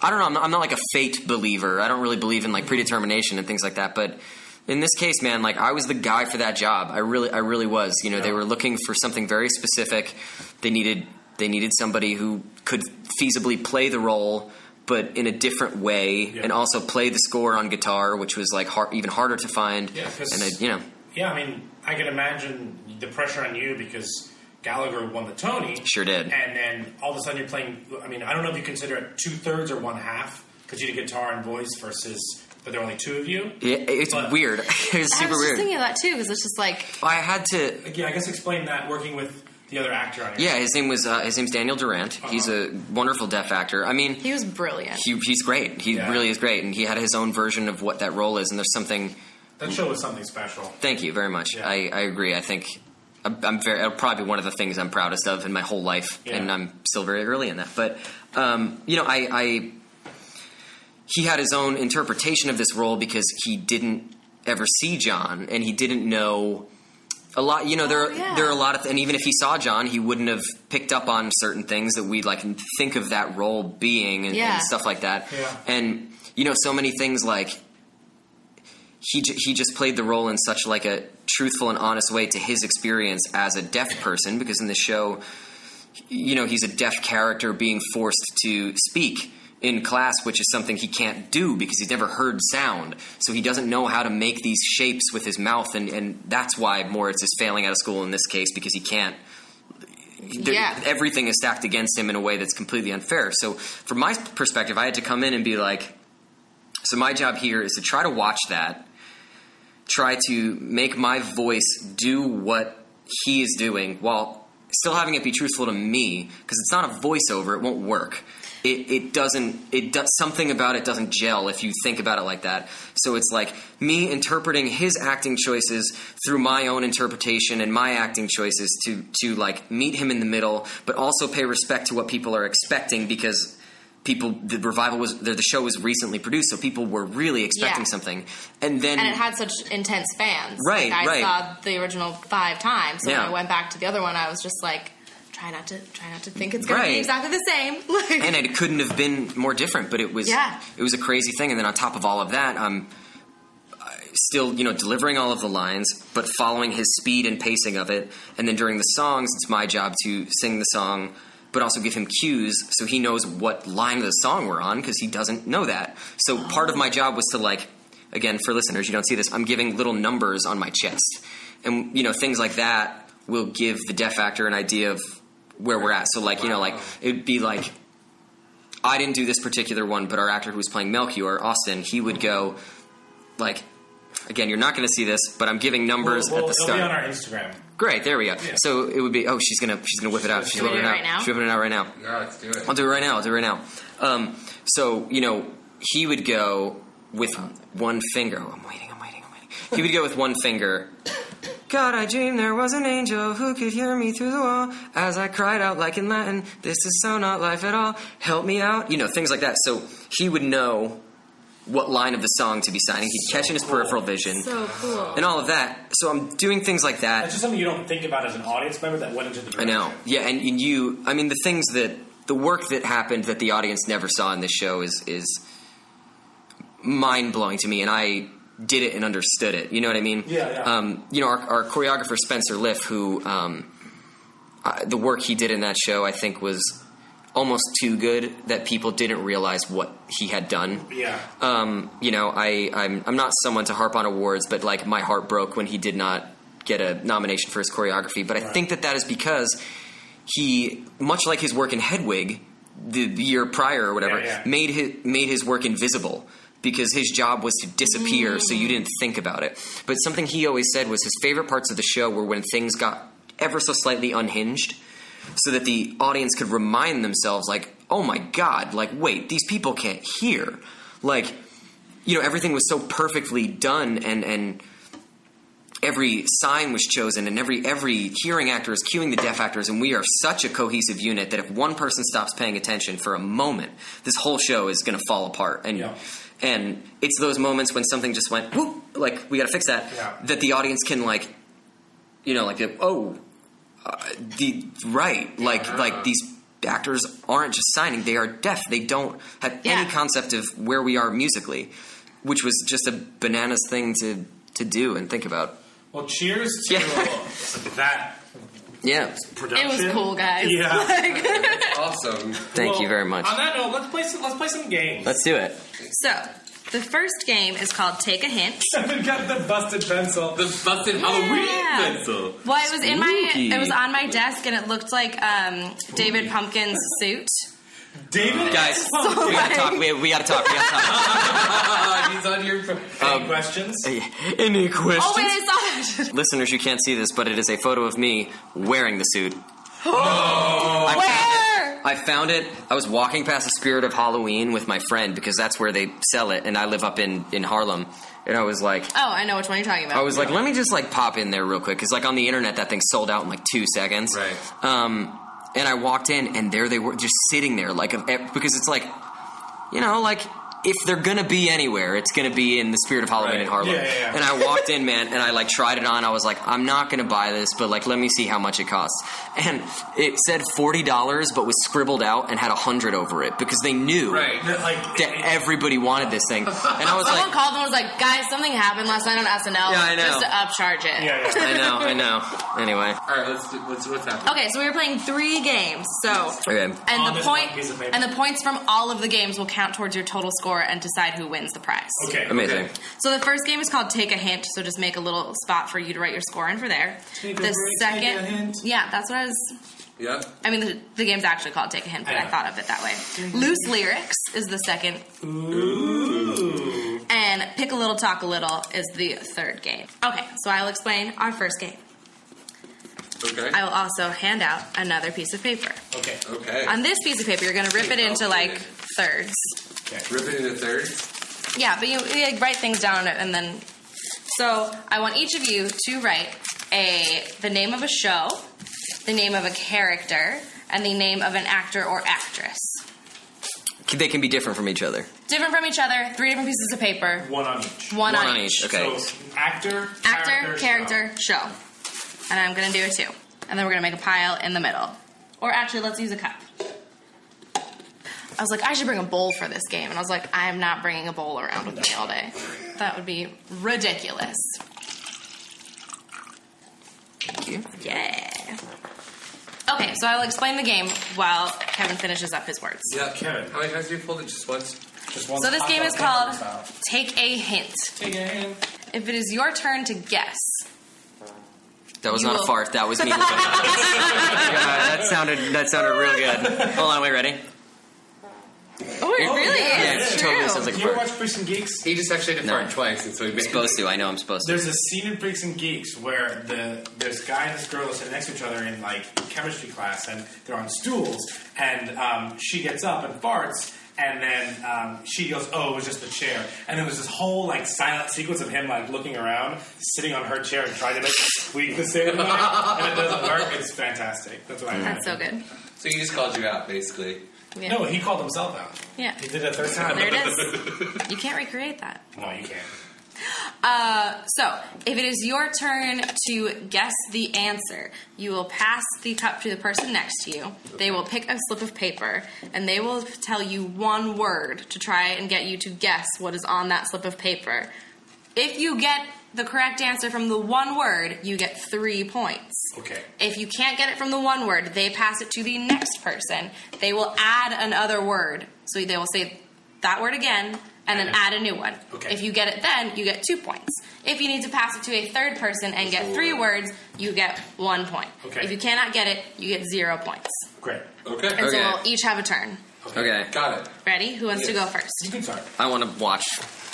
I don't know. I'm not, I'm not like a fate believer. I don't really believe in like predetermination and things like that. But in this case, man, like I was the guy for that job. I really, I really was. You know, they were looking for something very specific. They needed they needed somebody who could feasibly play the role, but in a different way,
Yeah.
and also play the score on guitar, which was like hard, even harder to find.
Yeah,
and I, you know,
yeah, I mean, I can imagine the pressure on you because Gallagher won the Tony.
Sure did.
And then all of a sudden you're playing. I mean, I don't know if you consider it two thirds or one half because you did guitar and voice versus, but there are only two of you.
Yeah, it's
But-
weird. it's
I was just
weird.
thinking of that too because it's just like
I had to.
Yeah, I guess explain that working with the other actor on your
Yeah, his name was uh, his name's Daniel Durant. He's a wonderful deaf actor. I mean,
he was brilliant.
he, he's great. He
Yeah.
really is great, and he had his own version of what that role is. And there's something.
That show was something special.
Thank you very much.
Yeah.
I, I agree. I think I'm, I'm very. Probably one of the things I'm proudest of in my whole life,
Yeah.
and I'm still very early in that. But um, you know, I, I he had his own interpretation of this role because he didn't ever see John, and he didn't know a lot. You know, there
Oh, yeah.
there are a lot of, and even if he saw John, he wouldn't have picked up on certain things that we like think of that role being and,
Yeah.
and stuff like that.
Yeah.
And you know, so many things like he j- he just played the role in such like a truthful and honest way to his experience as a deaf person because in the show you know he's a deaf character being forced to speak in class which is something he can't do because he's never heard sound so he doesn't know how to make these shapes with his mouth and, and that's why Moritz is failing out of school in this case because he can't
Yeah.
everything is stacked against him in a way that's completely unfair so from my perspective I had to come in and be like so my job here is to try to watch that, try to make my voice do what he is doing while still having it be truthful to me because it's not a voiceover. It won't work. It, it doesn't. It does something about it doesn't gel if you think about it like that. So it's like me interpreting his acting choices through my own interpretation and my acting choices to to like meet him in the middle, but also pay respect to what people are expecting because people the revival was the the show was recently produced so people were really expecting
Yeah.
something and then
and it had such intense fans.
Right,
like, I
right.
saw the original five times. So
Yeah.
when I went back to the other one, I was just like, try not to try not to think it's going to be exactly the same. Like,
and it couldn't have been more different but it was
Yeah.
it was a crazy thing and then on top of all of that i'm uh, still you know delivering all of the lines but following his speed and pacing of it and then during the songs it's my job to sing the song but also give him cues so he knows what line of the song we're on because he doesn't know that. So part of my job was to like again for listeners you don't see this i'm giving little numbers on my chest. And you know things like that will give the deaf actor an idea of where we're at. So like you know like it'd be like I didn't do this particular one, but our actor who was playing Melchior, Austin, he would go like, again, you're not going to see this, but I'm giving numbers
Well,
at the
it'll be on
start.
our Instagram.
Great, there we go. So it would be, oh, she's gonna she's gonna whip it out. She's whipping it
it
out.
right now?
She's whipping it out right now.
Yeah, let's do it.
I'll do it right now. I'll do it right now. Um, so you know, he would go with one finger. Oh, I'm waiting. I'm waiting. I'm waiting. He would go with one finger. God, I dreamed there was an angel who could hear me through the wall as I cried out like in Latin. This is so not life at all. Help me out. You know, things like that. So he would know what line of the song to be signing. He'd catch in his peripheral vision
so cool.
and all of that. So I'm doing things like that.
That's just something you don't think about as an audience member that went into the.
I know. Yeah, and, and you, I mean, the things that the work that happened that the audience never saw in this show is is mind blowing to me, and I did it and understood it. You know what I mean?
Yeah, yeah.
Um, you know, our, our choreographer Spencer Liff, who um, uh, the work he did in that show, I think was almost too good that people didn't realize what he had done.
Yeah.
Um, you know, I I'm I'm not someone to harp on awards, but like my heart broke when he did not get a nomination for his choreography. But I think that that is because he, much like his work in Hedwig, the, the year prior or whatever,
Yeah, yeah.
made his made his work invisible because his job was to disappear, so you didn't think about it. But something he always said was his favorite parts of the show were when things got ever so slightly unhinged so that the audience could remind themselves like oh my god like wait these people can't hear like you know everything was so perfectly done and and every sign was chosen and every every hearing actor is cueing the deaf actors and we are such a cohesive unit that if one person stops paying attention for a moment this whole show is going to fall apart and
Yeah.
and it's those moments when something just went whoop like we got to fix that
Yeah.
that the audience can like you know like oh uh, the right like
Yeah.
like these actors aren't just signing they are deaf they don't have
Yeah.
any concept of where we are musically which was just a bananas thing to to do and think about
Well, cheers to
Yeah.
that
yeah
production.
It was cool, guys.
Yeah.
Awesome.
thank
Well,
you very much
On that note, let's play some. Let's play some games.
let's do it
So The first game is called Take a Hint.
Kevin got the busted pencil.
The busted Halloween
Yeah.
pencil.
Well, it was in my
Spooky.
it was on my desk and it looked like um, David Pumpkin's suit.
David,
Guys,
So,
we gotta talk. We, we gotta talk. We gotta talk.
He's on your.
any questions?
Any questions?
Oh wait, I saw it.
Listeners, you can't see this, but it is a photo of me wearing the suit. I
Where?
I found it. I was walking past the Spirit of Halloween with my friend because that's where they sell it, and I live up in in Harlem. And I was like,
Oh, I know which one you're talking about.
I was like, let me just like pop in there real quick because like on the internet that thing sold out in like two seconds.
Right.
Um, and I walked in and there they were just sitting there like because it's like, you know, like if they're gonna be anywhere, it's gonna be in the Spirit of Halloween
Right.
in Harlem.
Yeah, yeah, yeah.
And I walked in, man, and I like tried it on. I was like, I'm not gonna buy this, but like let me see how much it costs. And it said forty dollars, but was scribbled out and had a hundred over it because they knew
Right.
That, like
that everybody wanted this thing. And I was
Someone
like,
called and was like, "Guys, something happened last night on SNL.
Yeah, I know.
Just to upcharge it."
yeah, yeah.
I know, I know. Anyway,
All right, let's do, what's what's happening.
Okay, so we were playing three games. So
okay.
and
On
the
this
point
one piece of paper.
and the points from all of the games will count towards your total score and decide who wins the prize.
Okay,
Amazing.
Okay.
So the first game is called Take a Hint. So just make a little spot for you to write your score in for there.
Take a
the
break,
second,
take a hint.
yeah, that's what I was.
Yeah.
I mean, the, the game's actually called Take a Hint, but
I
I, thought of it that way. Loose lyrics is the second,
Ooh.
and Pick a Little, Talk a Little is the third game. Okay, so I'll explain our first game.
Okay.
I will also hand out another piece of paper.
Okay.
Okay.
On this piece of paper, you're going to rip it into like thirds. Okay.
Rip it into thirds.
Yeah, but you, you like, write things down and then. So I want each of you to write a the name of a show, the name of a character, and the name of an actor or actress.
They can be different from each other.
Different from each other. Three different pieces of paper.
One on each.
One,
One
on,
on each. Okay.
So actor,
Actor,
character,
character, show. And I'm gonna do it too. And then we're gonna make a pile in the middle. Or actually, let's use a cup. I was like, I should bring a bowl for this game. And I was like, I am not bringing a bowl around with me all day. That would be ridiculous.
Thank you.
Yeah. Okay, so I'll explain the game while Kevin finishes up his words.
Yeah.
Kevin.
How many times have you pulled it? Just once.
Just once.
So this game is called. Take a Hint.
Take a hint.
If it is your turn to guess,
That was
You
not
will-
a fart. That was me. God, that sounded that sounded real good. Hold on, wait, ready?
oh, it
Oh,
really
yeah,
is
it
true.
totally sounds like-
You ever watch Freaks and Geeks?
He just actually had to
No.
fart twice, and so he made.
I'm supposed to. I know I'm supposed to.
There's a scene in Freaks and Geeks where the this guy and this girl are sitting next to each other in like chemistry class, and they're on stools, and um, she gets up and farts. And then um, she goes, "Oh, it was just the chair." And there was this whole like silent sequence of him like looking around, sitting on her chair, and trying to like squeak the sound, and it doesn't work. It's fantastic. That's what I.
That's so good.
So he just called you out, basically.
Yeah.
No, he called himself out.
Yeah.
He did it a third time.
There it is. You can't recreate that.
No, you can't.
Uh, so, if it is your turn to guess the answer, you will pass the cup to the person next to you. They will pick a slip of paper and they will tell you one word to try and get you to guess what is on that slip of paper. If you get the correct answer from the one word, you get three points.
Okay.
If you can't get it from the one word, they pass it to the next person. They will add another word. So they will say that word again and then add a new one.
Okay.
If you get it then, you get two points. If you need to pass it to a third person and get three words, you get one point.
Okay.
If you cannot get it, you get zero points.
Great.
Okay.
And so
Okay.
we'll each have a turn.
Okay,
Got it.
Ready? Who wants to
Yes.
go first?
You can start.
I want to watch.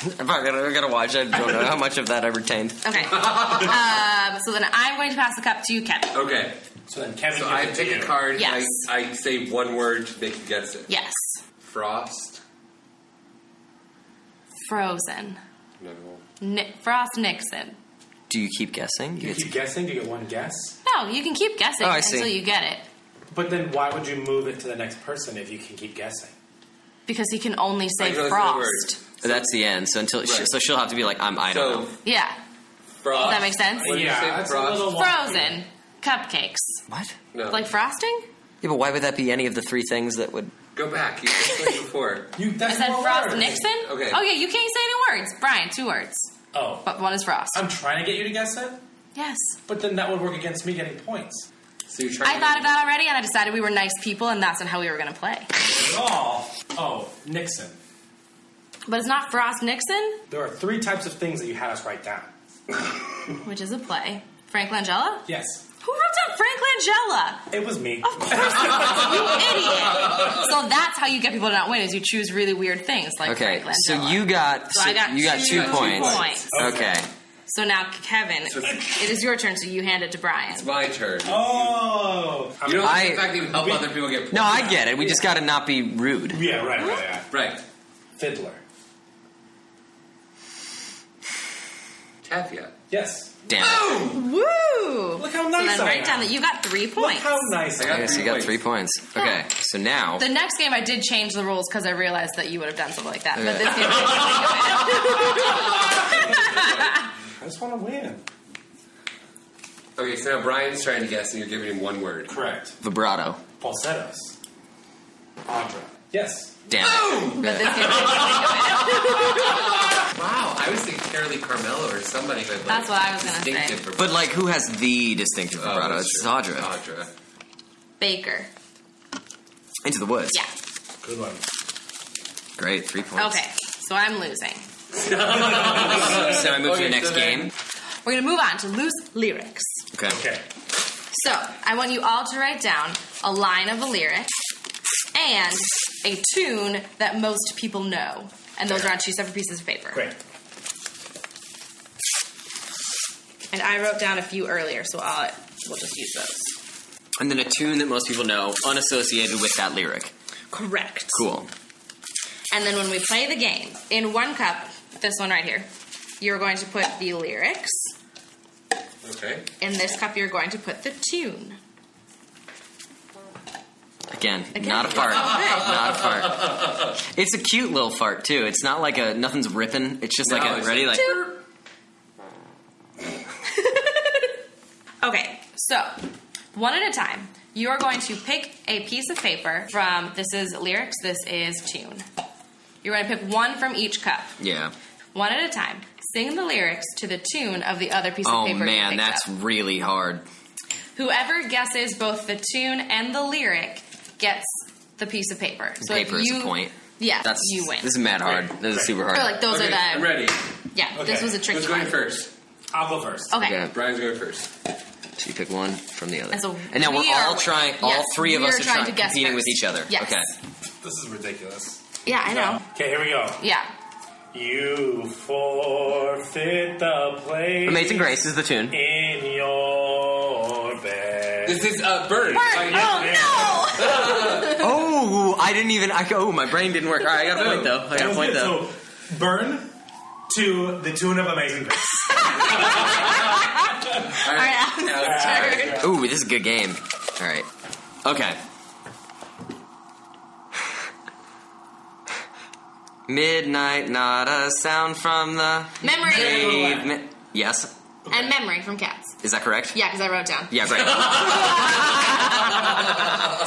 If I gotta, I gotta watch, I don't know how much of that I retained.
Okay. um, so then I'm going to pass the cup to you, Kevin.
Okay.
So then Kevin,
So
gives
I
it to
pick
you.
a card.
Yes.
I, I say one word. They can guess it.
Yes.
Frost.
Frozen.
No.
Ni- Frost Nixon.
Do you keep guessing?
You
You
keep guessing. Do you get one guess?
No, you can keep guessing
Oh, I
until
see.
you get it.
But then why would you move it to the next person if you can keep guessing?
Because he can only say
I know it's the
frost.
word.
That's the end. So until she,
Right.
so she'll have to be like, I'm. I don't
So
know.
Yeah.
frost.
Does that make sense?
What did you
yeah,
say?
that's a little wonky.
Frozen. Cupcakes.
What?
No.
Like frosting?
Yeah, but why would that be any of the three things that would?
Go back. You said before.
You, that's
I said Frost
words.
Nixon?
Okay.
Oh, yeah, you can't say any words. Brian, two words.
Oh,
But one is Frost.
I'm trying to get you to guess it,
yes.
but then that would work against me getting points.
So you're trying.
I
to
thought it out already, and I decided we were nice people, and that's not how we were going to play.
Oh, oh, Nixon.
But it's not Frost Nixon,
There are three types of things that you had us write down.
which is a play. Frank Langella?
Yes.
Who wrote down Frank Langella?
It was me.
Of course, you idiot. So that's how you get people to not win: is you choose really weird things like
Okay,
Frank
so
Langella.
you got,
So I got
you got
two
points.
points.
Okay.
So now, Kevin, it is your turn. So you hand it to Brian.
It's my turn.
Oh.
You don't
I-
like the fact that you help other people get points.
No, I get it. We just got to not be rude.
Yeah, right, right, right.
Right.
Fiddler.
Tavia.
Yes.
Damn it.
Woo!
Look how nice
So
nice
then
I
write
am.
down that you got three
Look
points.
how nice
I
I
got
am.
Okay, so you got three points. Okay, so now.
The next game, I did change the rules because I realized that you would have done something like that. But
Okay.
this game,
I just want to win.
Okay, so now Brian's trying to guess, and you're giving him one word.
Correct.
Vibrato.
Falsettos. Audra. Yes.
Damn it.
but this game,
Wow, I was thinking Carolee Carmello or somebody who had like
That's what I was gonna say.
distinctive vibrato.
But, like, who has the distinctive
Oh,
vibrato?
that's
it's
true.
Audra.
Audra.
Baker.
Into the Woods.
Yeah.
Good one.
Great, three points.
Okay. So I'm losing.
So I move to
Okay,
the next
so then-
game.
We're gonna move on to loose lyrics.
Okay.
Okay.
So I want you all to write down a line of a lyric and a tune that most people know, and those are on two separate pieces of paper.
Great.
And I wrote down a few earlier, so I'll we'll just use those.
And then a tune that most people know, unassociated with that lyric.
Correct.
Cool.
And then when we play the game, in one cup, this one right here, you're going to put the lyrics.
Okay.
In this cup, you're going to put the tune.
Again,
Again.
not a fart. Not a fart. It's a cute little fart too. It's not like a nothing's ripping. It's just like
No,
a
it's
ready
like-
like.
Okay, so one at a time, you are going to pick a piece of paper from this is lyrics, this is tune. You're going to pick one from each cup,
Yeah.
one at a time. Sing the lyrics to the tune of the other piece of
Oh
paper. you
man,
picked
that's
up.
really hard.
Whoever guesses both the tune and the lyric gets the piece of paper. So
Paper
if
is
you,
a point.
Yeah,
That's
you win.
This is mad hard. This is super hard.
Or like those
okay,
are the
I'm ready.
yeah.
okay.
This was a tricky
Who's going
one.
first?
I'll go first.
Okay.
Okay.
Brian's going first.
So you pick one from the other.
And so
now we're
we
all
are-
trying. all
yes,
three of
we
us
are
are
trying
trying,
to guess
competing with each other.
Yes.
Okay.
This is ridiculous.
Yeah, I know.
Okay, here we go.
Yeah.
You forfeit the place
Amazing Grace is the tune.
in your bed.
This is uh, Burn.
Burn.
by-
Oh
Oh, I didn't even. I oh, my brain didn't work. All right, I got a point though. I got a point though.
So, burn to the tune of Amazing Grace.
All
All right, Alex's
Alex.
turn.
Ooh, this is a good game. All right. Okay. Midnight, not a sound from the
Memory
pavement. Yes,
and memory from Cats.
Is that correct?
Yeah, because I wrote it down.
Yeah, great.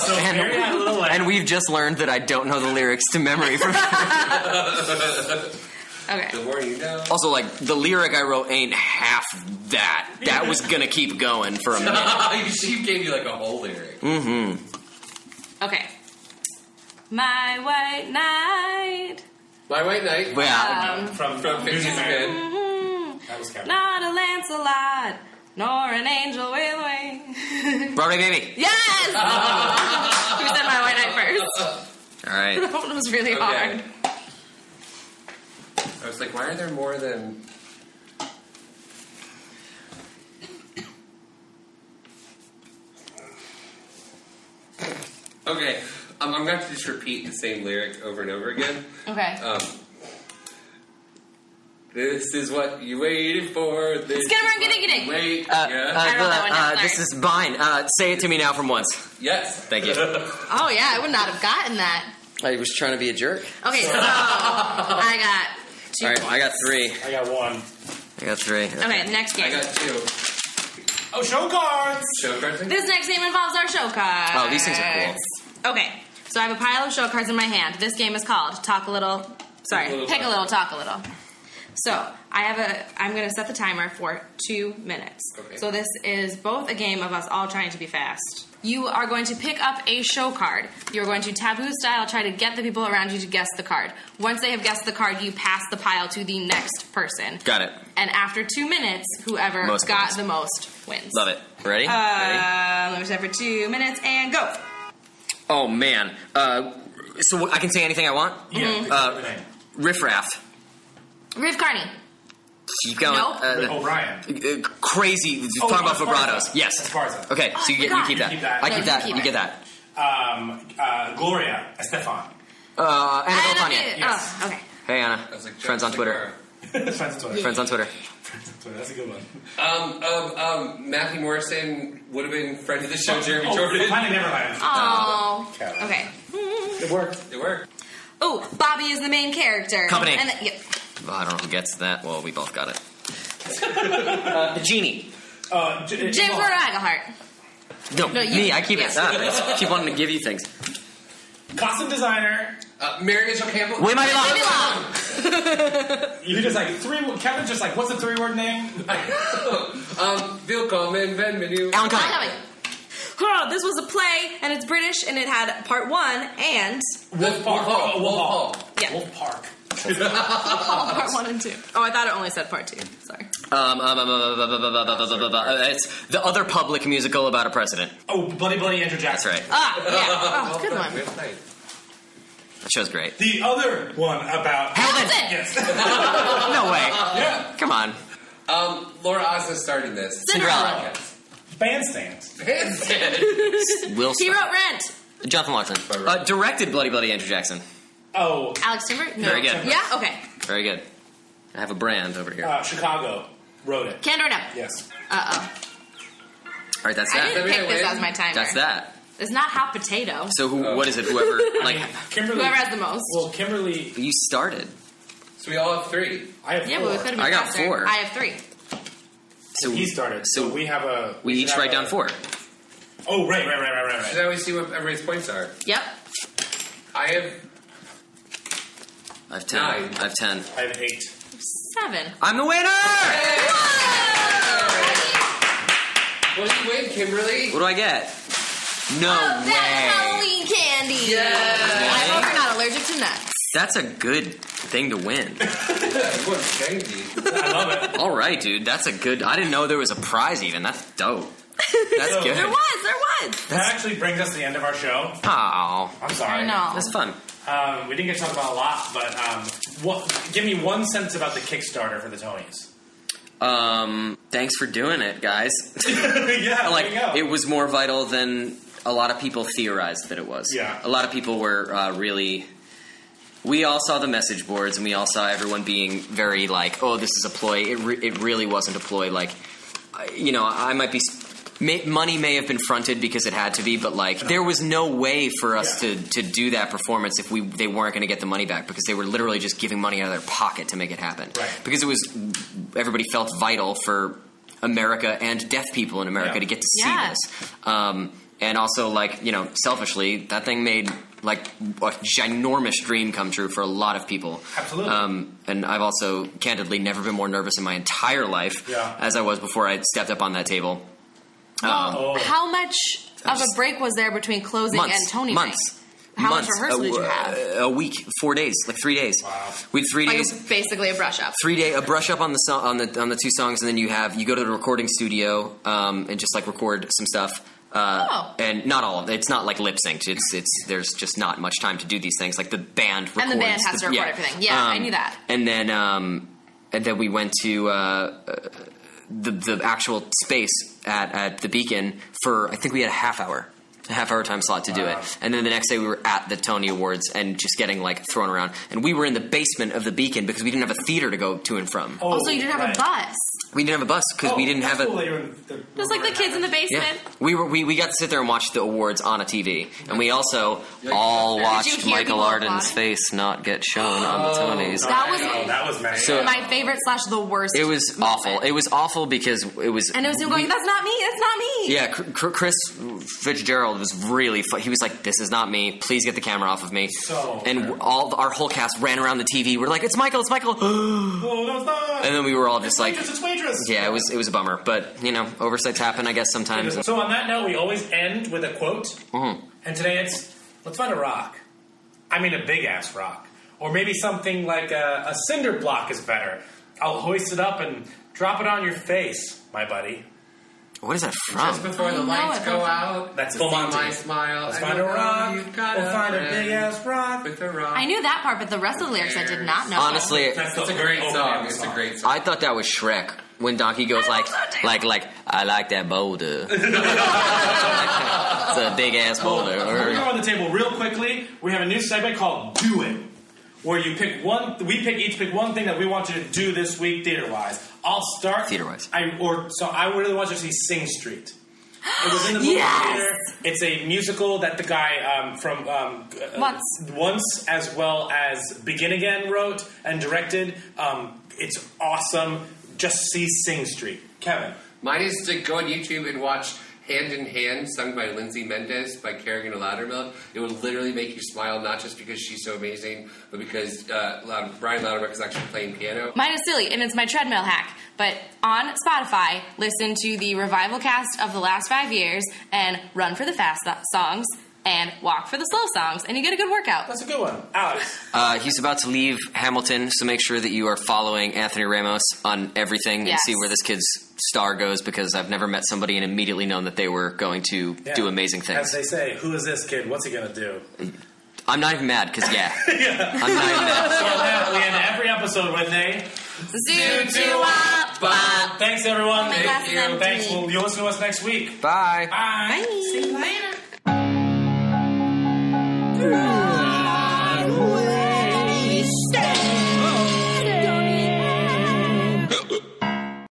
So
And-
Mary had a little lamb.
and we've just learned that I don't know the lyrics to memory. From
Okay.
The more you know.
also, like the lyric I wrote ain't half that. That was gonna keep going for a minute.
she gave you like a whole lyric. Mm-hmm.
Okay. My white knight,
My White Knight.
Yeah.
um,
from,
From
Music
Music
Man.
mhm,
That was Kevin.
not a Lancelot, nor an angel with wings.
Broadway baby.
yes. Who said my white knight first?
All right.
That one was really
Okay.
hard.
I was like, why are there more than? Okay, um, I'm going to to just repeat the same lyric over and over again.
Okay.
Um, this is what you waited for. This
Skidamore
is
and
what
giddy giddy.
you Wait.
Uh,
yeah.
uh,
I wrote that one down,
uh, this
sorry.
is Vine. Uh, say it to me now from once.
yes.
Thank you.
oh yeah, I would not have gotten that.
I was trying to be a jerk.
Okay, so I got two
All right. I got three.
I got one.
I got three.
Okay, next game.
I got two.
Oh, show cards!
Show cards.
This next game involves our show cards.
Oh, these things are cool.
Okay, so I have a pile of show cards in my hand. This game is called Talk a Little. Sorry,
Pick a little,
pick a little, talk a little. So I have a. I'm going to set the timer for two minutes.
Okay.
So this is both a game of us all trying to be fast. You are going to pick up a show card. You're going to taboo style try to get the people around you to guess the card. Once they have guessed the card, you pass the pile to the next person.
Got it.
And after two minutes, whoever
Most
got
wins.
the most wins.
Love it. Ready? Ready?
Uh, let me set for two minutes and go.
Oh man. Uh, so I can say anything I want.
Yeah.
Uh, Riff Raff.
Riv Carney.
Keep going.
Nope.
Uh,
O'Brien.
uh, crazy.
Oh,
talking about vibratos. Yes.
Esparza.
Okay, so you get you
forgot.
keep that.
You keep that.
I
No,
keep
you
that.
keep
You
it.
get that.
Um, uh, Gloria Estefan.
Uh, Anna
Anna
Tanya.
did-
Yes.
Oh, okay.
Hey Anna.
I like,
Friends on
Jack
Twitter.
Friends on Twitter.
Friends on Twitter.
Friends on Twitter. That's a good one.
Um, um, um, Matthew Morrison would have been friend of the show, Jeremy
oh,
Jordan.
Finding Neverland.
Oh.
Okay.
Okay.
It worked.
It worked.
Oh, Bobby is the main character.
Company.
And then, yeah.
Well, I don't know who gets that. Well, we both got it. uh, the genie.
Uh, J-
James
well,
Gordon
No,
No, you-
me. I keep
yes.
it. Ah, I just keep wanting to give you things.
Costume designer.
Uh, Mary Mitchell Campbell.
Wait, my
Maybe
love.
long.
You just like three. Kevin's just like, what's the three word name?
um, Willkommen, bienvenue.
Alan
I'm
Cumming.
coming. Oh, this was a play, and it's British, and it had part one and
Wolf Park.
Wolf Hall.
Oh,
Wolf Hall.
Yeah.
Wolf Park.
Part one and two. Oh, I thought it only said part two. Sorry.
Um, um, um, um, um, um, um, um, um, um, um, uh, it's the other public musical about a president.
Oh, Bloody Bloody Andrew Jackson.
That's
Jackson.
right.
Ah, yeah. Oh, good
Well
one.
done. Well played.
That show's great.
The other one about.
Hamilton.
Yes.
No way.
yeah.
Come on.
Um, Laura Osnes starred in this.
Cinderella.
Yes.
Bandstands.
Handstand.
Will
He wrote Rent.
Jonathan Larson. Uh, directed Bloody Bloody Andrew Jackson.
Oh,
Alex Timbers? No.
Very good.
Yeah? Okay.
Very good. I have a brand over here.
Uh, Chicago wrote it.
Kander no.
Yes.
Uh oh.
right, that's
I
that.
didn't pick this as my timer.
That's that.
It's not hot potato.
So who?
Oh.
What is it? Whoever like
Kimberly.
Whoever has the most.
Well, Kimberly.
you started.
So we all have three.
I have
yeah,
four.
but we could have been
I got
faster.
four.
I have three.
So
He started. So,
So
we have a.
we
should
each
have
write
a-
down four.
Oh, right, right, right, right, right,
Should
right.
I always see what everybody's points are?
Yep.
I have
I have ten.
Nine.
I have ten.
I have eight.
Seven.
I'm the winner.
What did you win, Kimberly?
What do I get? No
oh, that's
way.
Halloween candy.
Yeah.
I hope you're not allergic to nuts.
That's a good thing to win.
You won candy.
I love it.
All right, dude. That's a good. I didn't know there was a prize even. That's dope. That's
So-
good.
There was. There was.
That actually brings us to the end of our show.
Oh,
I'm sorry.
I know.
that's fun.
Um, we didn't get to talk about a lot, but um, what, give me one sentence about the Kickstarter for the Tonys.
Um, thanks for doing it, guys.
yeah,
like
there you go.
it was more vital than a lot of people theorized that it was.
Yeah.
a lot of people were uh, really. We all saw the message boards, and we all saw everyone being very like, "Oh, this is a ploy." It re- it really wasn't a ploy. Like, I- you know, I might be. May, money may have been fronted because it had to be, but like there was no way for us
Yeah.
to, to do that performance if we they weren't going to get the money back because they were literally just giving money out of their pocket to make it happen.
Right.
Because it was everybody felt vital for America and deaf people in America
Yeah.
to get to see
Yeah.
this. Um, and also, like you know, selfishly, that thing made like a ginormous dream come true for a lot of people.
Absolutely.
Um, and I've also, candidly, never been more nervous in my entire life
Yeah.
as I was before I stepped up on that table. Um,
Oh.
How much of a break was there between closing
months,
and Tony
months.
night? How
months,
much rehearsal
a,
did you have?
A week, four days, like three days.
Wow.
We had three
Like
days.
basically a brush up.
three day a brush up on the song on the on the two songs, and then you have you go to the recording studio um, and just like record some stuff. Uh,
Oh.
And not all of. It's not like lip synced. It's it's there's just not much time to do these things. Like the band records.
And the band has to record everything. Yeah, I knew that.
And then um, and then we went to. Uh, uh, the, the actual space at, at the Beacon for I think we had a half hour, half hour time slot to do
Wow.
it, and then the next day we were at the Tony Awards and just getting like thrown around, and we were in the basement of the Beacon because we didn't have a theater to go to and from.
Oh,
Also, you didn't have
right.
a bus.
We didn't have a bus because
Oh,
we didn't have a.
that in the-
Just like the kids in the basement.
Yeah,
basement.
we were we, we got to sit there and watch the awards on a TV, and we also all watched Michael Arden's face not get shown on the Tonys.
That was-
Oh, that was nice.
So-
My favorite slash the worst.
It was
moment.
awful. It was awful because it was.
And it was him going, "That's not me. That's not me."
Yeah, Cr- Cr- Chris Fitzgerald was really. Fu- he was like, "This is not me. Please get the camera off of me."
So
and all our whole cast ran around the TV. We're like, "It's Michael! It's Michael!"
Oh, no, it's not.
and then we were all just like,
waitress, it's waitress.
"Yeah, it was it was a bummer." But you know, oversights happen. I guess sometimes.
So on that note, we always end with a quote,
Mhm.
and today it's let's find a rock. I mean, a big ass rock, or maybe something like a, a cinder block is better. I'll hoist it up and drop it on your face, my buddy.
What is that
Just before
I
the lights go
but-
out,
That's
to
Full
see
Monty.
my smile.
Let's
I
find a
know
rock.
You've got
We'll find a
friend
big ass rock.
with a rock.
I knew that part, but the rest of the lyrics I did not know.
Honestly,
That's
It's
the
a great
opening
song. It's a great song.
I thought that was Shrek when Donkey goes like, like, like, I like that boulder. it's a big ass boulder.
We're going
Or,
on the table real quickly. We have a new segment called "Do It," where you pick one. We pick each pick one thing that we want you to do this week, theater wise. I'll start
Theater-wise.
I or so I really want to see Sing Street. It was in the movie
Yes!
theater. It's a musical that the guy um, from um, uh,
Once.
once as well as Begin Again wrote and directed. Um, it's awesome. Just see Sing Street, Kevin.
Mine is to go on YouTube and watch Hand in Hand, sung by Lindsay Mendez by Kerrigan Lowdermilk. It will literally make you smile, not just because she's so amazing, but because uh, Brian Lowdermilk is actually playing piano.
Mine is silly, and it's my treadmill hack. But on Spotify, listen to the revival cast of the last five years and run for the fast th- songs and walk for the slow songs, and you get a good workout.
That's a good one, Alex.
uh, he's about to leave Hamilton, so make sure that you are following Anthony Ramos on everything and see where this kid's star goes because I've never met somebody and immediately known that they were going to
Yeah.
do amazing things.
As they say, who is this kid? What's he gonna do?
I'm not even mad because, yeah. I'm not even mad.
So that we end every episode with a
Zoo to up.
But
thanks everyone.
my glass is empty.
Thanks. Well, you'll listen to us next week.
Bye.
Bye.
Bye.
See you later. Oh.